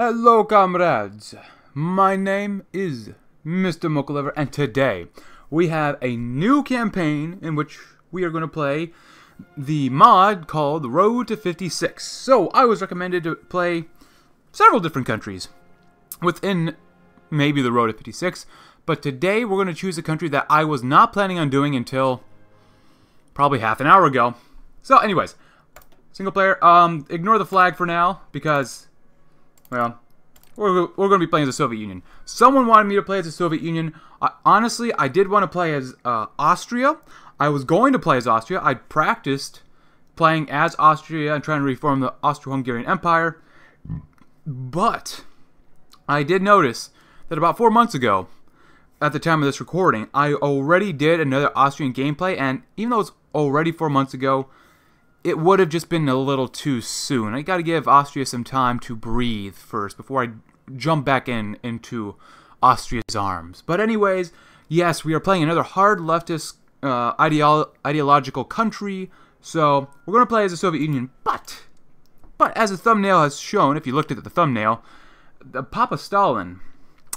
Hello, comrades. My name is Mr. Mochalover, and today we have a new campaign in which we are going to play the mod called Road to 56. So, I was recommended to play several different countries within maybe the Road to 56, but today we're going to choose a country that I was not planning on doing until probably half an hour ago. So, anyways, single player. Um, ignore the flag for now because, well, we're, we're going to be playing as the Soviet Union. Someone wanted me to play as the Soviet Union. I, honestly, I did want to play as uh, Austria. I was going to play as Austria. I practiced playing as Austria and trying to reform the Austro-Hungarian Empire. But I did notice that about four months ago, at the time of this recording, I already did another Austrian gameplay, and even though it's already four months ago, it would have just been a little too soon. I got to give Austria some time to breathe first before I jump back in into Austria's arms. But anyways, yes, we are playing another hard leftist uh, ideolo ideological country, so we're going to play as the Soviet Union, but, but as the thumbnail has shown, if you looked at the thumbnail, the Papa Stalin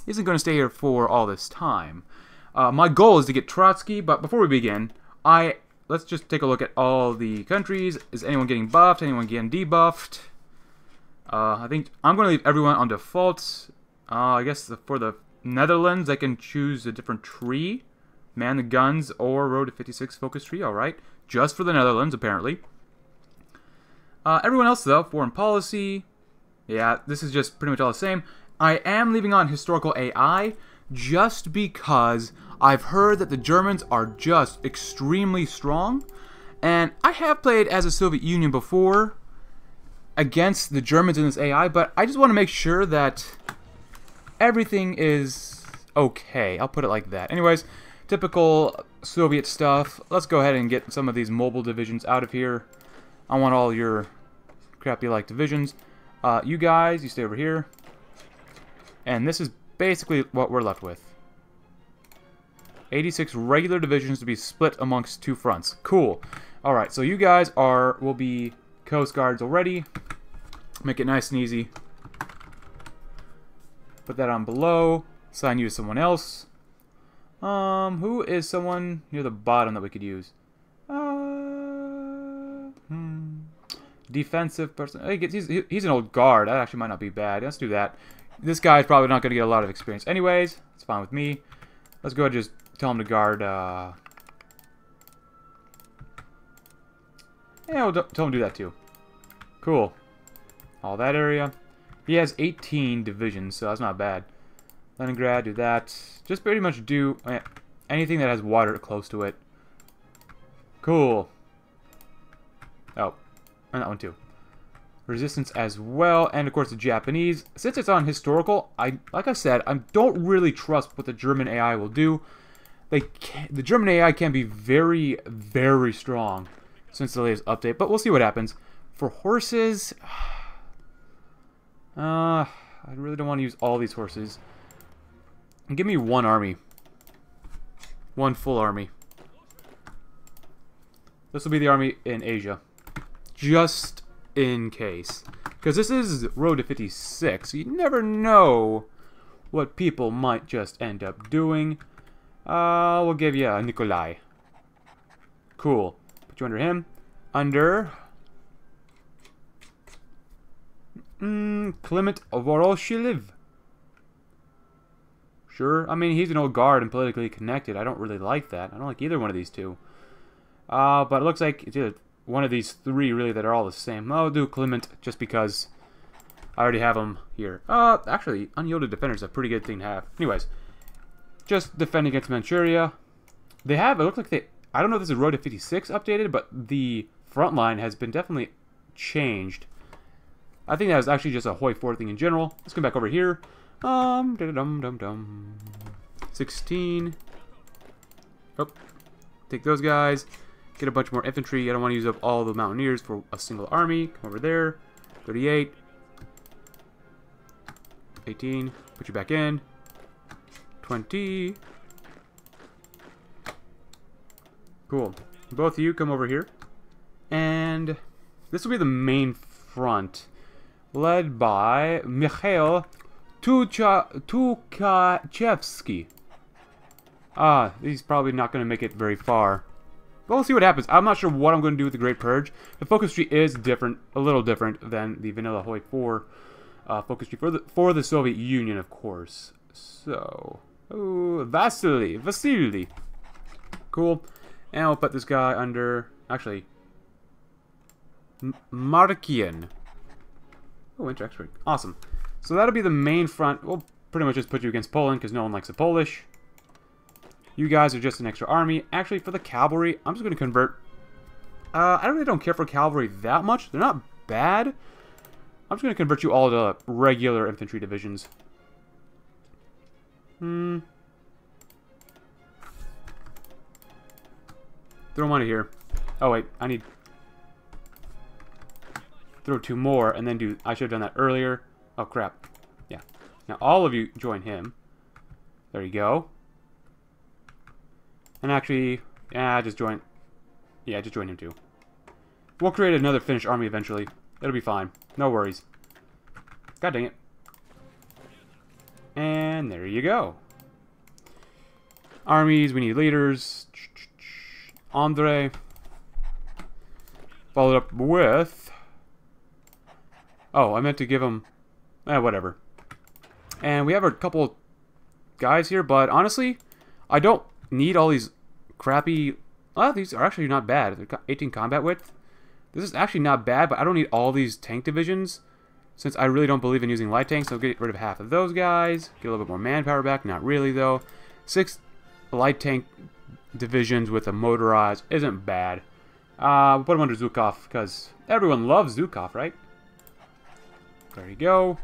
isn't going to stay here for all this time. Uh, my goal is to get Trotsky, but before we begin, I let's just take a look at all the countries. Is anyone getting buffed? Anyone getting debuffed? Uh, I think I'm going to leave everyone on default. Uh, I guess the, for the Netherlands, I can choose a different tree. Man the guns or Road to 56 focus tree. All right. Just for the Netherlands, apparently. Uh, everyone else, though, foreign policy. Yeah, this is just pretty much all the same. I am leaving on historical AI just because I've heard that the Germans are just extremely strong. And I have played as a Soviet Union before against the Germans in this AI, but I just want to make sure that everything is okay. I'll put it like that. Anyways, typical Soviet stuff. Let's go ahead and get some of these mobile divisions out of here. I want all your crappy like divisions. Uh, you guys, you stay over here. And this is basically what we're left with. 86 regular divisions to be split amongst two fronts. Cool. Alright, so you guys are will be Coast Guards already. Make it nice and easy. Put that on below. Sign you to someone else. Um, who is someone near the bottom that we could use? Uh, hmm. Defensive person. He's, he's an old guard. That actually might not be bad. Let's do that. This guy's probably not going to get a lot of experience. Anyways, it's fine with me. Let's go ahead and just tell him to guard, uh... Yeah, we'll tell him to do that too. Cool. All that area. He has 18 divisions, so that's not bad. Leningrad, do that. Just pretty much do anything that has water close to it. Cool. Oh, and that one too resistance as well, and of course the Japanese. Since it's on historical, I like I said, I don't really trust what the German AI will do. They can, the German AI can be very, very strong since the latest update, but we'll see what happens. For horses, uh, I really don't want to use all these horses. Give me one army. One full army. This will be the army in Asia. Just in case. Because this is Road to 56. You never know what people might just end up doing. Uh, we'll give you a Nikolai. Cool. Put you under him. Under... Mm, Clement Voroshilov. Sure. I mean, he's an old guard and politically connected. I don't really like that. I don't like either one of these two. Uh, but it looks like it's either one of these three, really, that are all the same. I'll do Clement just because I already have him here. Uh, actually, unyielded defenders is a pretty good thing to have. Anyways, just defend against Manchuria. They have, it looks like they, I don't know if this is Road to 56 updated, but the front line has been definitely changed. I think that was actually just a Hoi 4 thing in general. Let's come back over here. Um, dum dum dum dum. 16. Oh, take those guys. Get a bunch more infantry. I don't want to use up all the mountaineers for a single army. Come over there. 38. 18. Put you back in. 20. Cool. Both of you come over here. And this will be the main front. led by Mikhail Tukhachevsky. Ah, he's probably not going to make it very far. But we'll see what happens. I'm not sure what I'm going to do with the Great Purge. The focus tree is different, a little different than the Vanilla Hoi 4 uh, focus tree for the, for the Soviet Union, of course. So, oh, Vasily, Vasily. Cool. And we'll put this guy under, actually, Markian. Oh, interact Awesome. So that'll be the main front. We'll pretty much just put you against Poland because no one likes the Polish. You guys are just an extra army. Actually, for the cavalry, I'm just going to convert. Uh, I really don't care for cavalry that much. They're not bad. I'm just going to convert you all to regular infantry divisions. Hmm. Throw money here. Oh, wait. I need... Throw two more, and then do... I should have done that earlier. Oh, crap. Yeah. Now, all of you join him. There you go. And actually, yeah, just join. Yeah, just join him too. We'll create another Finnish army eventually. It'll be fine. No worries. God dang it. And there you go. Armies, we need leaders. Andre. Followed up with... Oh, I meant to give him... Eh, whatever. And we have a couple guys here, but honestly, I don't need all these crappy... Well, these are actually not bad. They're 18 combat width. This is actually not bad, but I don't need all these tank divisions since I really don't believe in using light tanks. So get rid of half of those guys. Get a little bit more manpower back. Not really, though. Six light tank divisions with a motorized isn't bad. Uh, we'll put them under Zhukov because everyone loves Zhukov, right? There you go.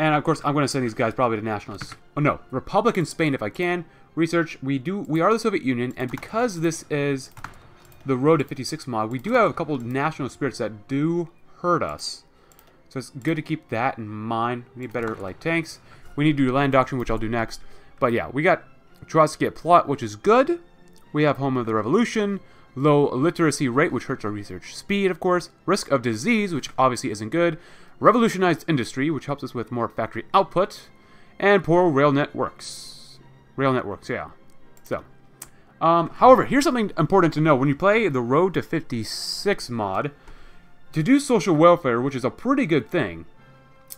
And of course, I'm going to send these guys probably to nationalists. Oh no, Republican Spain if I can research, we do we are the Soviet Union, and because this is the Road to 56 mod, we do have a couple national spirits that do hurt us. So it's good to keep that in mind. We need better light tanks. We need to do land doctrine, which I'll do next. But yeah, we got Trotsky plot, which is good. We have Home of the Revolution, low literacy rate, which hurts our research speed, of course. Risk of disease, which obviously isn't good. Revolutionized industry, which helps us with more factory output. And poor rail networks. Rail networks, yeah. So, um, however, here's something important to know. When you play the Road to 56 mod, to do social welfare, which is a pretty good thing,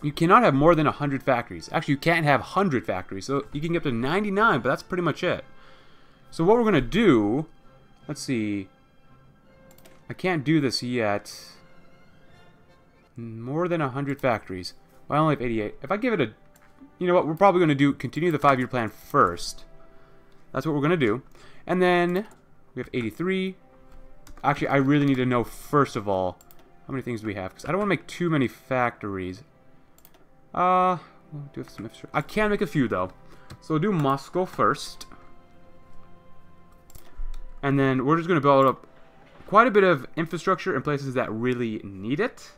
you cannot have more than 100 factories. Actually, you can't have 100 factories, so you can get up to 99, but that's pretty much it. So what we're going to do, let's see, I can't do this yet. More than 100 factories. Well, I only have 88. If I give it a you know what, we're probably going to do continue the five-year plan first. That's what we're going to do. And then we have 83. Actually, I really need to know, first of all, how many things do we have? Because I don't want to make too many factories. Uh, do some I can make a few, though. So we'll do Moscow first. And then we're just going to build up quite a bit of infrastructure in places that really need it.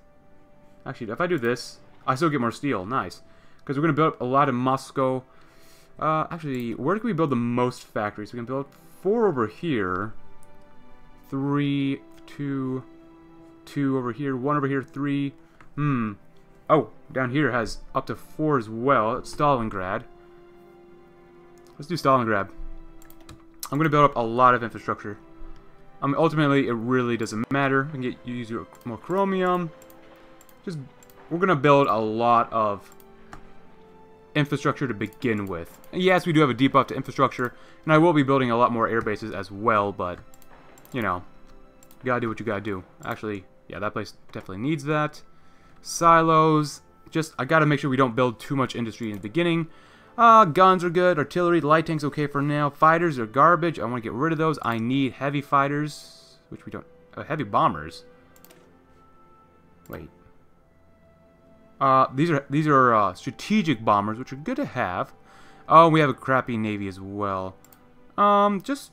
Actually, if I do this, I still get more steel. Nice. Because we're going to build up a lot in Moscow. Uh, actually, where can we build the most factories? We can build four over here. Three, two, two over here, one over here, three. Hmm. Oh, down here has up to four as well. It's Stalingrad. Let's do Stalingrad. I'm going to build up a lot of infrastructure. I mean, ultimately, it really doesn't matter. We can get use more chromium. Just, we're going to build a lot of infrastructure to begin with. yes, we do have a debuff to infrastructure, and I will be building a lot more air bases as well, but, you know, you gotta do what you gotta do. Actually, yeah, that place definitely needs that. Silos, just, I gotta make sure we don't build too much industry in the beginning. Uh, guns are good, artillery, light tanks okay for now. Fighters are garbage, I want to get rid of those. I need heavy fighters, which we don't, uh, heavy bombers. Wait, uh, these are these are uh, strategic bombers, which are good to have. Oh, we have a crappy navy as well. Um, just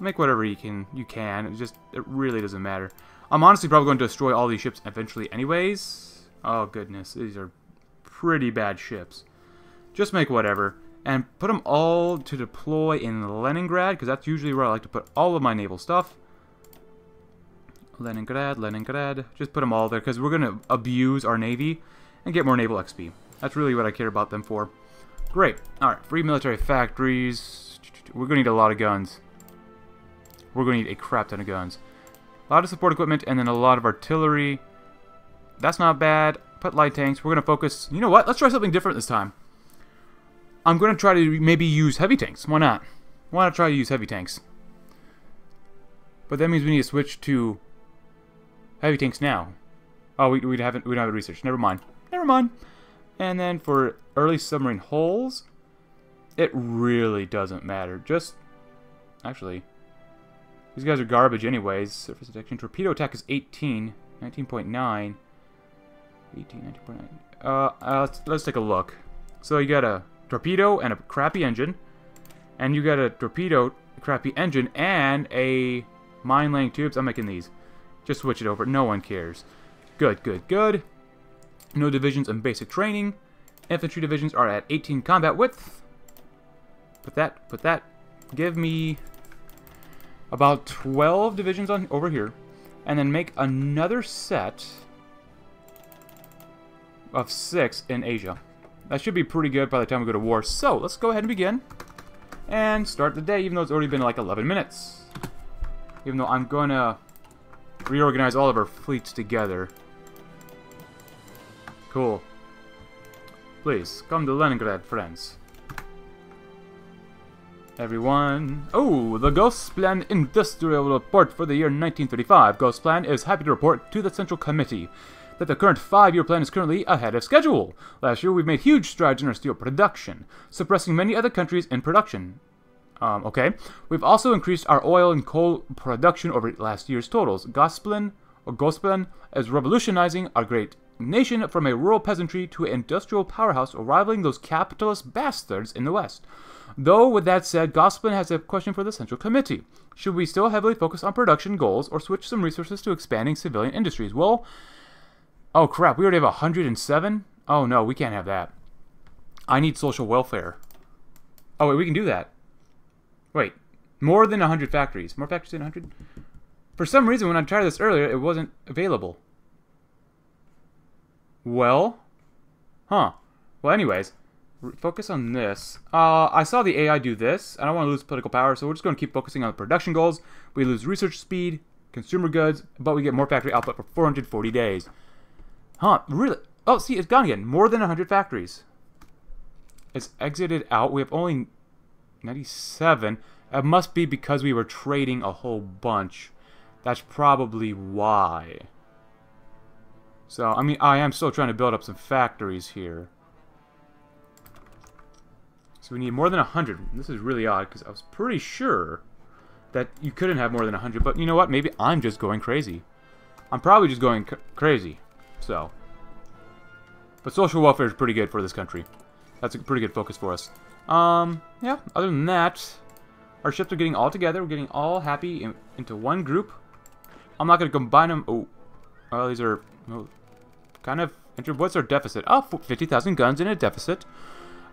make whatever you can. You can. It just it really doesn't matter. I'm honestly probably going to destroy all these ships eventually, anyways. Oh goodness, these are pretty bad ships. Just make whatever and put them all to deploy in Leningrad because that's usually where I like to put all of my naval stuff. Leningrad, Leningrad. Just put them all there because we're going to abuse our navy and get more naval XP. That's really what I care about them for. Great. Alright, free military factories. We're going to need a lot of guns. We're going to need a crap ton of guns. A lot of support equipment and then a lot of artillery. That's not bad. Put light tanks. We're going to focus... You know what? Let's try something different this time. I'm going to try to maybe use heavy tanks. Why not? Why not try to use heavy tanks? But that means we need to switch to heavy tanks now. Oh, we, we haven't we don't have it researched. Never mind. Never mind. And then for early submarine hulls, it really doesn't matter. Just actually, these guys are garbage anyways. Surface detection. Torpedo attack is 18, 19.9. 18, 19.9. Uh, uh let's, let's take a look. So you got a torpedo and a crappy engine. And you got a torpedo, crappy engine, and a mine laying tubes. I'm making these. Just switch it over. No one cares. Good, good, good. No divisions in basic training. Infantry divisions are at 18 combat width. Put that, put that. Give me about 12 divisions on over here. And then make another set of six in Asia. That should be pretty good by the time we go to war. So, let's go ahead and begin. And start the day, even though it's already been like 11 minutes. Even though I'm going to reorganize all of our fleets together. Cool. Please, come to Leningrad, friends. Everyone. Oh, the Gosplan Industrial Report for the year 1935. Gosplan is happy to report to the Central Committee that the current five-year plan is currently ahead of schedule. Last year, we've made huge strides in our steel production, suppressing many other countries in production. Um, okay. We've also increased our oil and coal production over last year's totals. Gosplan, or Gosplan, is revolutionizing our great nation from a rural peasantry to an industrial powerhouse, rivaling those capitalist bastards in the West. Though, with that said, Gosplan has a question for the Central Committee. Should we still heavily focus on production goals or switch some resources to expanding civilian industries? Well, oh crap, we already have 107? Oh no, we can't have that. I need social welfare. Oh wait, we can do that. Wait, more than 100 factories. More factories than 100? For some reason, when I tried this earlier, it wasn't available. Well? Huh. Well, anyways, focus on this. Uh, I saw the AI do this. I don't want to lose political power, so we're just going to keep focusing on the production goals. We lose research speed, consumer goods, but we get more factory output for 440 days. Huh, really? Oh, see, it's gone again. More than 100 factories. It's exited out. We have only 97. It must be because we were trading a whole bunch. That's probably why. So, I mean, I am still trying to build up some factories here. So we need more than 100. This is really odd, because I was pretty sure that you couldn't have more than 100. But you know what? Maybe I'm just going crazy. I'm probably just going crazy. So. But social welfare is pretty good for this country. That's a pretty good focus for us. Um, yeah, other than that, our ships are getting all together. We're getting all happy in, into one group. I'm not going to combine them. Oh, well, these are kind of... What's our deficit? Oh, 50,000 guns in a deficit.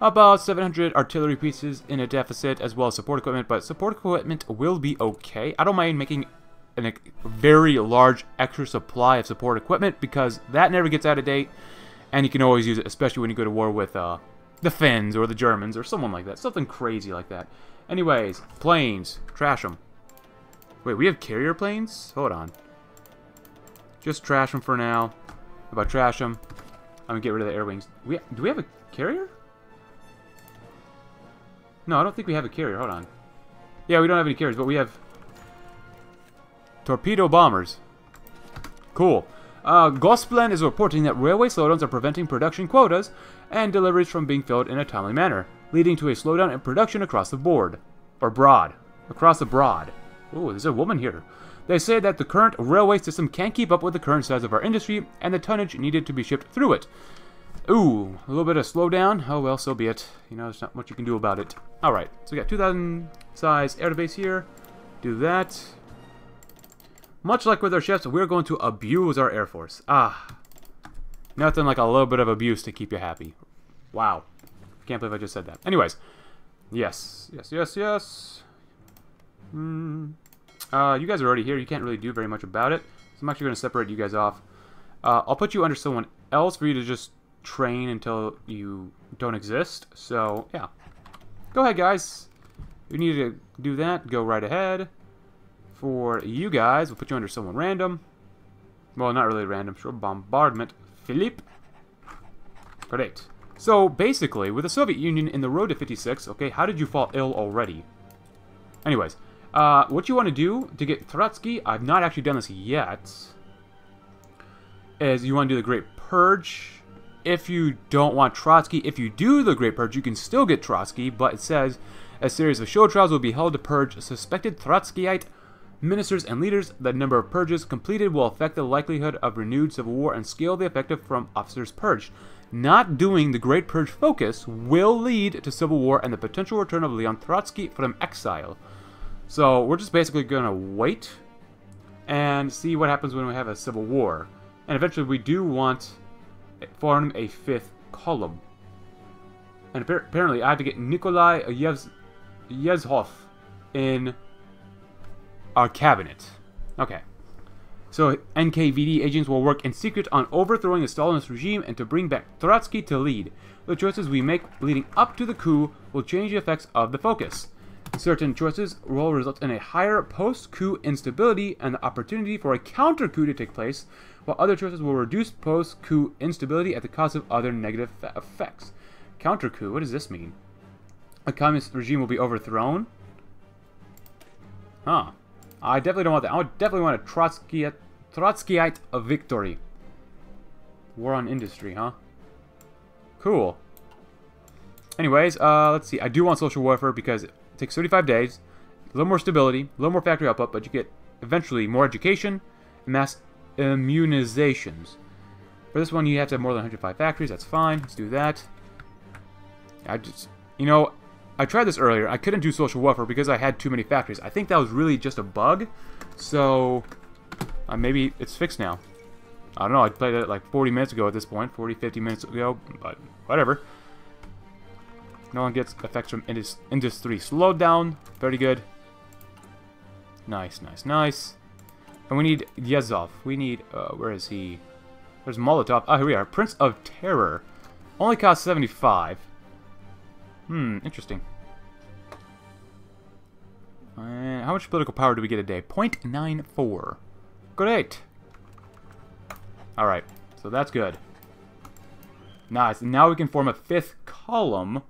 About 700 artillery pieces in a deficit, as well as support equipment. But support equipment will be okay. I don't mind making a very large extra supply of support equipment, because that never gets out of date. And you can always use it, especially when you go to war with uh, the Finns or the Germans or someone like that. Something crazy like that. Anyways, planes. Trash them. Wait, we have carrier planes? Hold on. Just trash them for now. How about trash them? I'm gonna get rid of the air wings. We do we have a carrier? No, I don't think we have a carrier. Hold on. Yeah, we don't have any carriers, but we have torpedo bombers. Cool. Uh, Gosplan is reporting that railway slowdowns are preventing production quotas and deliveries from being filled in a timely manner, leading to a slowdown in production across the board. Or broad. Across the broad. Ooh, there's a woman here. They say that the current railway system can't keep up with the current size of our industry and the tonnage needed to be shipped through it. Ooh, a little bit of slowdown. Oh well, so be it. You know, there's not much you can do about it. Alright, so we got 2,000 size air base here. Do that. Much like with our ships, we're going to abuse our Air Force. Ah. Nothing like a little bit of abuse to keep you happy. Wow. Can't believe I just said that. Anyways. Yes. Yes, yes, yes. Hmm. Uh, you guys are already here. You can't really do very much about it. So I'm actually going to separate you guys off. Uh, I'll put you under someone else for you to just train until you don't exist. So, yeah. Go ahead, guys. If you need to do that, go right ahead. For you guys, we'll put you under someone random. Well, not really random, sure. Bombardment. Philippe. Great. So, basically, with the Soviet Union in the road to 56, okay, how did you fall ill already? Anyways, uh, what you want to do to get Trotsky, I've not actually done this yet, is you want to do the Great Purge. If you don't want Trotsky, if you do the Great Purge, you can still get Trotsky, but it says a series of show trials will be held to purge suspected Trotskyite ministers and leaders. The number of purges completed will affect the likelihood of renewed civil war and scale the effective from officers purged. Not doing the Great Purge focus will lead to civil war and the potential return of Leon Trotsky from exile. So we're just basically going to wait and see what happens when we have a civil war. And eventually we do want form a fifth column. And apparently I have to get Nikolai Yez Yezhov in our cabinet. Okay. So NKVD agents will work in secret on overthrowing the Stalinist regime and to bring back Trotsky to lead. The choices we make leading up to the coup will change the effects of the focus. Certain choices will result in a higher post-coup instability and the opportunity for a counter-coup to take place, while other choices will reduce post-coup instability at the cost of other negative effects. Counter-coup, what does this mean? A communist regime will be overthrown? Huh. I definitely don't want that. I would definitely want a Trotskyite, Trotskyite victory. War on industry, huh? Cool. Anyways, uh, let's see. I do want social warfare because it takes 35 days, a little more stability, a little more factory output, but you get eventually more education mass immunizations. For this one, you have to have more than 105 factories. That's fine. Let's do that. I just, you know, I tried this earlier. I couldn't do social welfare because I had too many factories. I think that was really just a bug. So, uh, maybe it's fixed now. I don't know. I played it like 40 minutes ago at this point. 40, 50 minutes ago. But whatever. No one gets effects from Indus Industry slowed down. Very good. Nice, nice, nice. And we need Yezhov. We need, uh, where is he? There's Molotov. Oh, here we are. Prince of Terror. Only cost 75. Hmm, interesting. And how much political power do we get a day? 0.94. Great. Alright, so that's good. Nice. Now we can form a fifth column.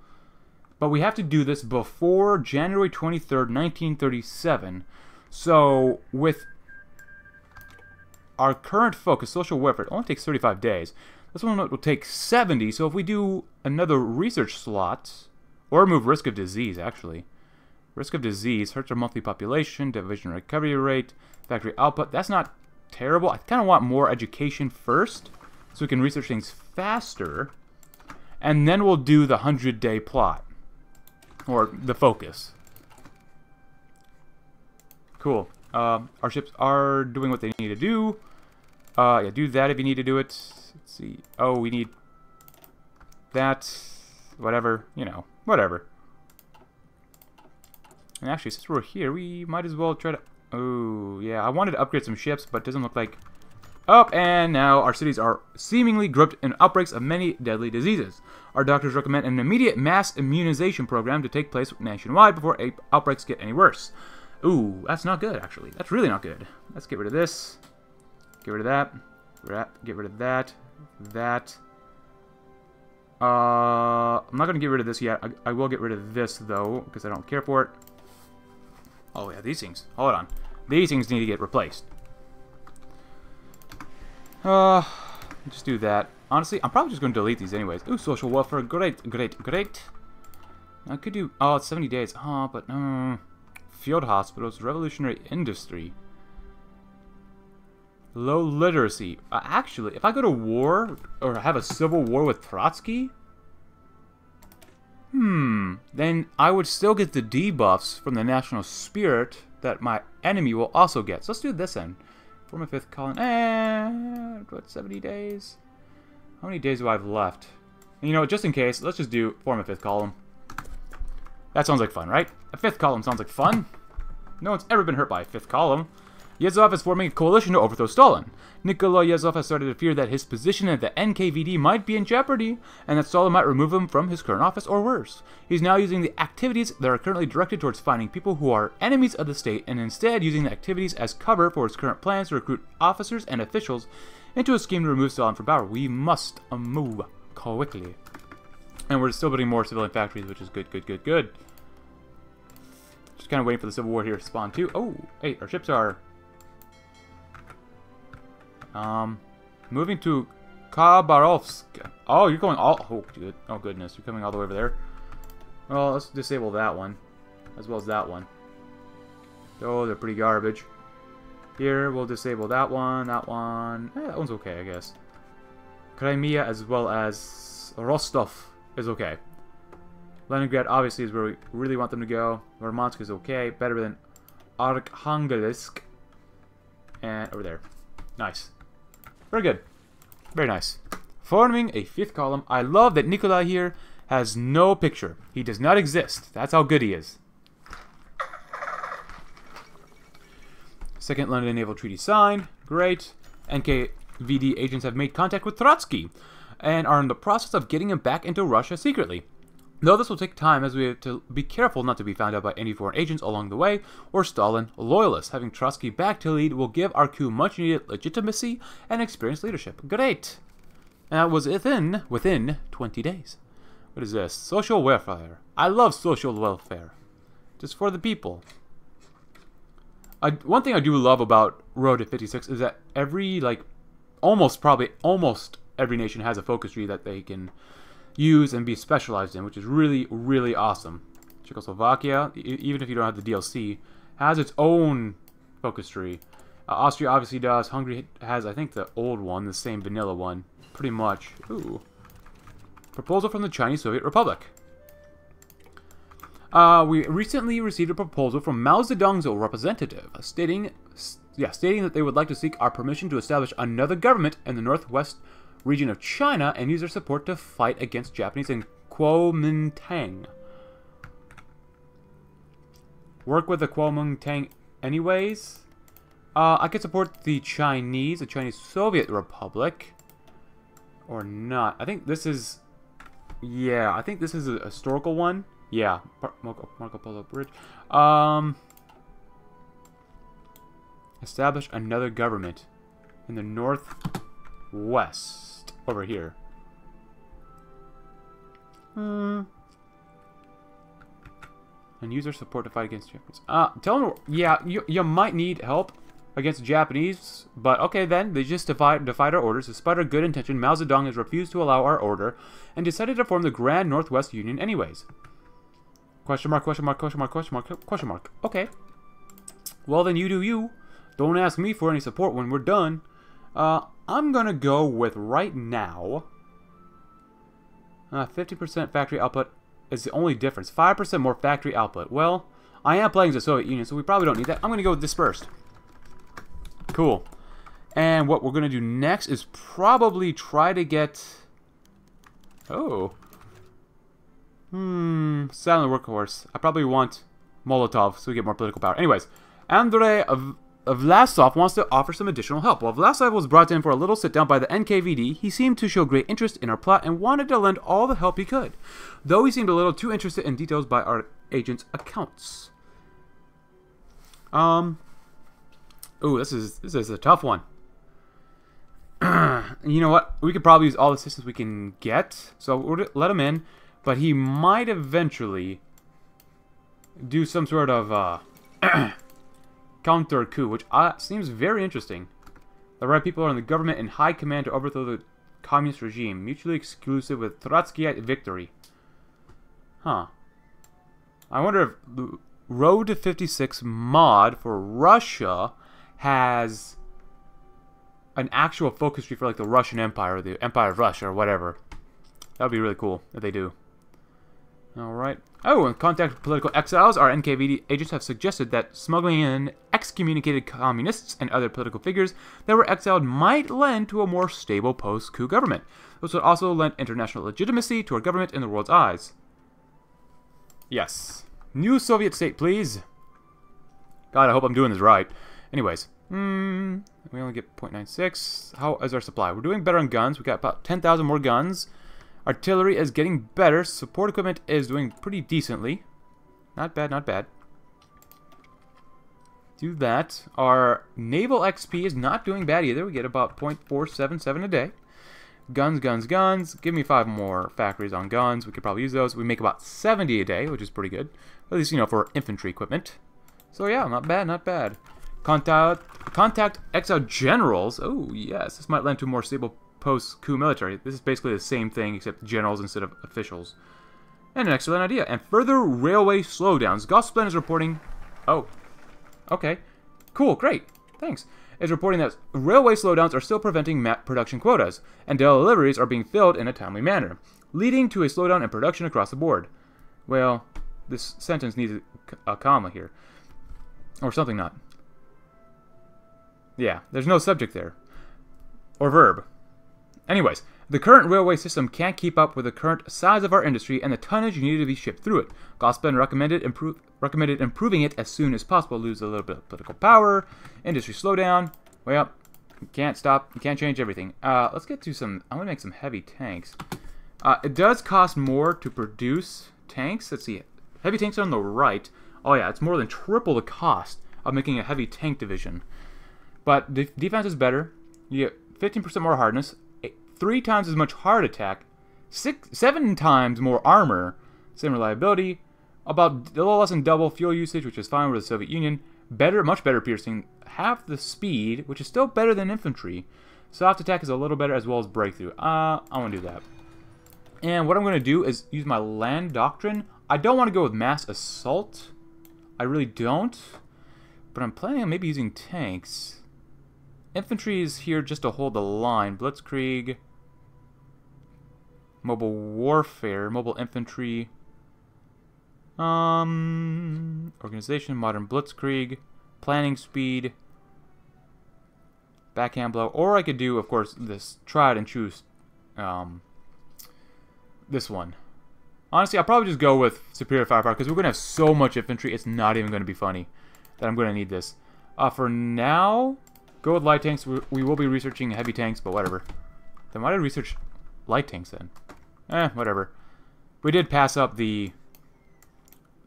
But we have to do this before January 23rd, 1937. So, with our current focus, social welfare, only takes 35 days. This one will take 70, so if we do another research slot, or remove risk of disease, actually. Risk of disease hurts our monthly population, division recovery rate, factory output. That's not terrible. I kind of want more education first, so we can research things faster. And then we'll do the 100-day plot. Or the focus. Cool. Uh, our ships are doing what they need to do. Uh, yeah, do that if you need to do it. Let's see. Oh, we need that. Whatever. You know. Whatever. And actually, since we're here, we might as well try to... Oh, yeah. I wanted to upgrade some ships, but doesn't look like... Oh, and now our cities are seemingly gripped in outbreaks of many deadly diseases. Our doctors recommend an immediate mass immunization program to take place nationwide before outbreaks get any worse. Ooh, that's not good, actually. That's really not good. Let's get rid of this. Get rid of that. Get rid of that. That. Uh, I'm not going to get rid of this yet. I, I will get rid of this, though, because I don't care for it. Oh, yeah, these things. Hold on. These things need to get replaced. Uh, just do that. Honestly, I'm probably just going to delete these anyways. Ooh, social welfare. Great, great, great. I could do... Oh, it's 70 days. Oh, but... Uh, field hospitals, revolutionary industry. Low literacy. Uh, actually, if I go to war, or have a civil war with Trotsky, hmm, then I would still get the debuffs from the national spirit that my enemy will also get. So let's do this then. Form a fifth column. And what, 70 days? How many days do I have left? You know, just in case, let's just do form a fifth column. That sounds like fun, right? A fifth column sounds like fun. No one's ever been hurt by a fifth column. Yezhov is forming a coalition to overthrow Stalin. Nikolai Yezhov has started to fear that his position at the NKVD might be in jeopardy, and that Stalin might remove him from his current office, or worse. He's now using the activities that are currently directed towards finding people who are enemies of the state, and instead using the activities as cover for his current plans to recruit officers and officials into a scheme to remove Stalin from power. We must move quickly. And we're still building more civilian factories, which is good, good, good, good. Just kind of waiting for the Civil War here to spawn too. Oh, hey, our ships are um, moving to Khabarovsk. Oh, you're going all... Oh, good. Oh, goodness. You're coming all the way over there. Well, let's disable that one. As well as that one. Oh, they're pretty garbage. Here, we'll disable that one, that one. Eh, that one's okay, I guess. Crimea as well as Rostov is okay. Leningrad obviously is where we really want them to go. Murmansk is okay. Better than Arkhangelsk. And over there. Nice. Very good. Very nice. Forming a fifth column. I love that Nikolai here has no picture. He does not exist. That's how good he is. Second London Naval Treaty signed. Great. NKVD agents have made contact with Trotsky and are in the process of getting him back into Russia secretly. Though this will take time as we have to be careful not to be found out by any foreign agents along the way or Stalin loyalists. Having Trotsky back to lead will give our coup much needed legitimacy and experienced leadership. Great! And that was within, within 20 days. What is this? Social welfare. I love social welfare. Just for the people. I, one thing I do love about Road to 56 is that every, like, almost probably, almost every nation has a focus tree that they can use and be specialized in, which is really, really awesome. Czechoslovakia, even if you don't have the DLC, has its own focus tree. Uh, Austria obviously does. Hungary has, I think, the old one, the same vanilla one. Pretty much. Ooh. Proposal from the Chinese Soviet Republic. Uh, we recently received a proposal from Mao Zedong's representative, stating, yeah, stating that they would like to seek our permission to establish another government in the northwest region of China and use their support to fight against Japanese in Kuomintang. Work with the Kuomintang anyways? Uh, I could support the Chinese, the Chinese Soviet Republic. Or not. I think this is... Yeah, I think this is a historical one. Yeah, Marco, Marco Polo Bridge. Um, establish another government in the northwest over here. Hmm. And user support to fight against Japanese. Uh, tell them, yeah, you, you might need help against Japanese, but okay then, they just defied, defied our orders. Despite our good intention, Mao Zedong has refused to allow our order and decided to form the Grand Northwest Union anyways. Question mark, question mark, question mark, question mark, question mark. Okay. Well then you do you. Don't ask me for any support when we're done. Uh, I'm to go with right now. 50% uh, factory output is the only difference. 5% more factory output. Well, I am playing the Soviet Union, so we probably don't need that. I'm to go with dispersed. Cool. And what we're to do next is probably try to get... Oh. Hmm. Silent workhorse. I probably want Molotov so we get more political power. Anyways, Andrei Vlasov wants to offer some additional help. While Vlasov was brought in for a little sit down by the NKVD, he seemed to show great interest in our plot and wanted to lend all the help he could, though he seemed a little too interested in details by our agent's accounts. Um. Ooh, this is this is a tough one. you know what? We could probably use all the assistance we can get, so we'll let him in. But he might eventually do some sort of uh, counter coup, which uh, seems very interesting. The right people are in the government and high command to overthrow the communist regime, mutually exclusive with Trotskyite victory. Huh. I wonder if the Road to 56 mod for Russia has an actual focus tree for like the Russian Empire or the Empire of Russia or whatever. That would be really cool if they do. Alright. Oh, in contact with political exiles, our NKVD agents have suggested that smuggling in excommunicated communists and other political figures that were exiled might lend to a more stable post-coup government. This would also lend international legitimacy to our government in the world's eyes. Yes. New Soviet state, please. God, I hope I'm doing this right. Anyways, Hmm, we only get 0.96. How is our supply? We're doing better on guns. We got about 10,000 more guns. Artillery is getting better. Support equipment is doing pretty decently. Not bad, not bad. Do that. Our naval XP is not doing bad either. We get about 0.477 a day. Guns, guns, guns. Give me five more factories on guns. We could probably use those. We make about 70 a day, which is pretty good. At least, you know, for infantry equipment. So yeah, not bad, not bad. Contact, contact exile generals. Oh, yes. This might lend to more stable post-coup military. This is basically the same thing, except generals instead of officials. And an excellent idea. And further railway slowdowns. Gosplan is reporting... Oh. Okay. Cool, great. Thanks. Is reporting that railway slowdowns are still preventing map production quotas, and deliveries are being filled in a timely manner, leading to a slowdown in production across the board. Well, this sentence needs a comma here. Or something not. Yeah, there's no subject there. Or verb. Anyways, the current railway system can't keep up with the current size of our industry and the tonnage needed to be shipped through it. Gosplan recommended, improve, recommended improving it as soon as possible. Lose a little bit of political power, industry slowdown. Well, you can't stop, you can't change everything. Uh, let's get to some, I'm going to make some heavy tanks. Uh, it does cost more to produce tanks. Let's see, heavy tanks are on the right. Oh yeah, it's more than triple the cost of making a heavy tank division. But the defense is better. You get 15% more hardness, three times as much heart attack, six, seven times more armor, same reliability, about a little less than double fuel usage, which is fine with the Soviet Union, better, much better piercing, half the speed, which is still better than infantry. Soft attack is a little better as well as breakthrough. Uh, I want to do that. And what I'm going to do is use my land doctrine. I don't want to go with mass assault. I really don't. But I'm planning on maybe using tanks. Infantry is here just to hold the line. Blitzkrieg. Mobile warfare. Mobile infantry. Um, organization. Modern blitzkrieg. Planning speed. Backhand blow. Or I could do, of course, this tried and choose. Um, this one. Honestly, I'll probably just go with superior firepower because we're to have so much infantry, it's not even to be funny that I'm to need this. Uh, for now, Go with light tanks. We will be researching heavy tanks, but whatever. Then why did I research light tanks then? Eh, whatever. We did pass up the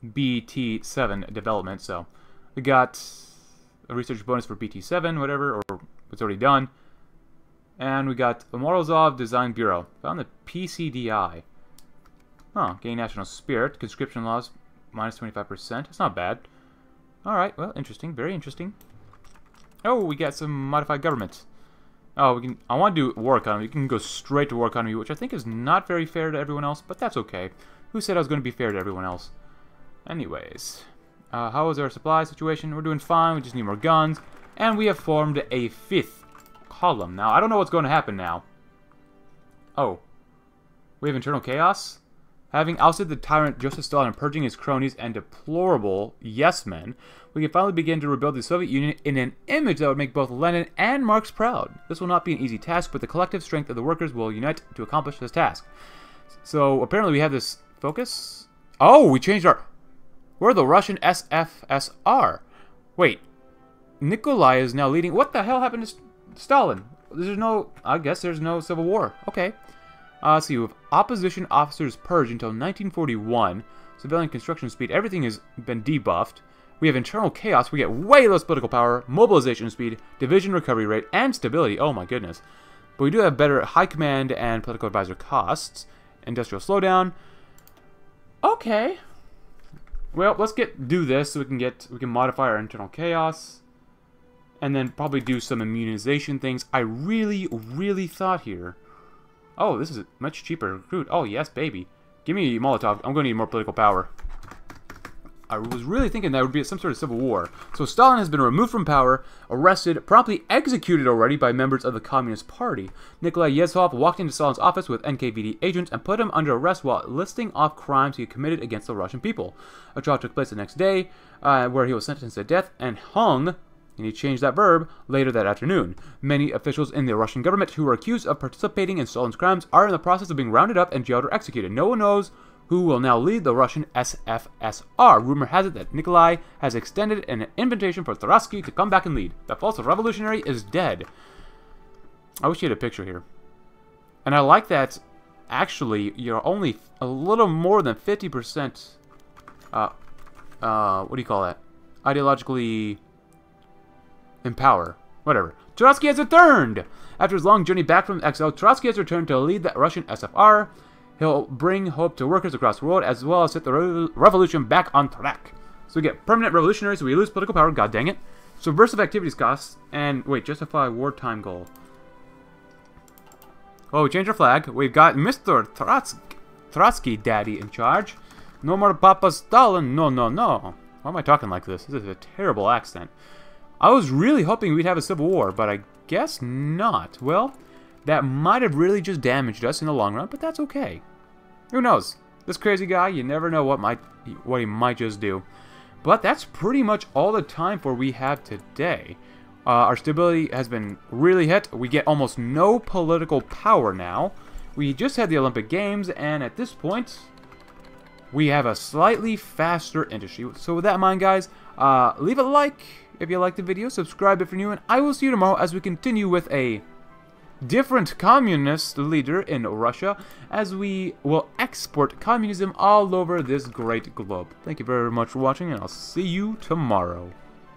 BT7 development, so we got a research bonus for BT7, whatever, or it's already done. And we got Morozov Design Bureau. Found the PCDI. Huh, gain national spirit. Conscription laws, minus 25%. It's not bad. Alright, well, interesting. Very interesting. Oh, we got some modified government. Oh, we can. I want to do war economy. We can go straight to war economy, which I think is not very fair to everyone else, but that's okay. Who said I was going to be fair to everyone else? Anyways, uh, how is our supply situation? We're doing fine. We just need more guns, and we have formed a fifth column. Now, I don't know what's going to happen now. Oh, we have internal chaos. Having ousted the tyrant Joseph Stalin and purging his cronies and deplorable yes-men, we can finally begin to rebuild the Soviet Union in an image that would make both Lenin and Marx proud. This will not be an easy task, but the collective strength of the workers will unite to accomplish this task. So, apparently we have this focus. Oh, we changed our... We're the Russian SFSR. Wait, Nikolai is now leading... What the hell happened to Stalin? There's no... I guess there's no civil war. Okay. Uh, let's see, with opposition officers purged until 1941, civilian construction speed, everything has been debuffed. We have internal chaos, we get way less political power, mobilization speed, division recovery rate, and stability. Oh my goodness. But we do have better high command and political advisor costs. Industrial slowdown. Okay. Well, let's get do this so we can get we can modify our internal chaos. And then probably do some immunization things. I really, really thought here Oh, this is much cheaper recruit. Oh, yes, baby. Give me Molotov. I'm going to need more political power. I was really thinking that would be some sort of civil war. So Stalin has been removed from power, arrested, promptly executed already by members of the Communist Party. Nikolai Yezhov walked into Stalin's office with NKVD agents and put him under arrest while listing off crimes he had committed against the Russian people. A trial took place the next day, uh, where he was sentenced to death and hung and he changed that verb later that afternoon. Many officials in the Russian government who were accused of participating in Stalin's crimes are in the process of being rounded up and jailed or executed. No one knows who will now lead the Russian SFSR. Rumor has it that Nikolai has extended an invitation for Taratsky to come back and lead. The false revolutionary is dead. I wish you had a picture here. And I like that, actually, you're only a little more than 50%, uh, uh, what do you call that? Ideologically in power. Whatever. Trotsky has returned! After his long journey back from exile, Trotsky has returned to lead the Russian SFR. He'll bring hope to workers across the world, as well as set the re revolution back on track. So we get permanent revolutionaries, we lose political power, god dang it. Subversive activities costs, and wait, justify wartime goal. Oh, we change our flag. We've got Mr. Trotsky, Trotsky Daddy in charge. No more Papa Stalin, no, no, no. Why am I talking like this? This is a terrible accent. I was really hoping we'd have a civil war, but I guess not. Well, that might have really just damaged us in the long run, but that's okay. Who knows? This crazy guy, you never know what might what he might just do. But that's pretty much all the time for we have today. Uh, our stability has been really hit. We get almost no political power now. We just had the Olympic Games, and at this point, we have a slightly faster industry. So with that in mind, guys, uh, leave a like if you liked the video, subscribe if you're new, and I will see you tomorrow as we continue with a different communist leader in Russia as we will export communism all over this great globe. Thank you very much for watching, and I'll see you tomorrow.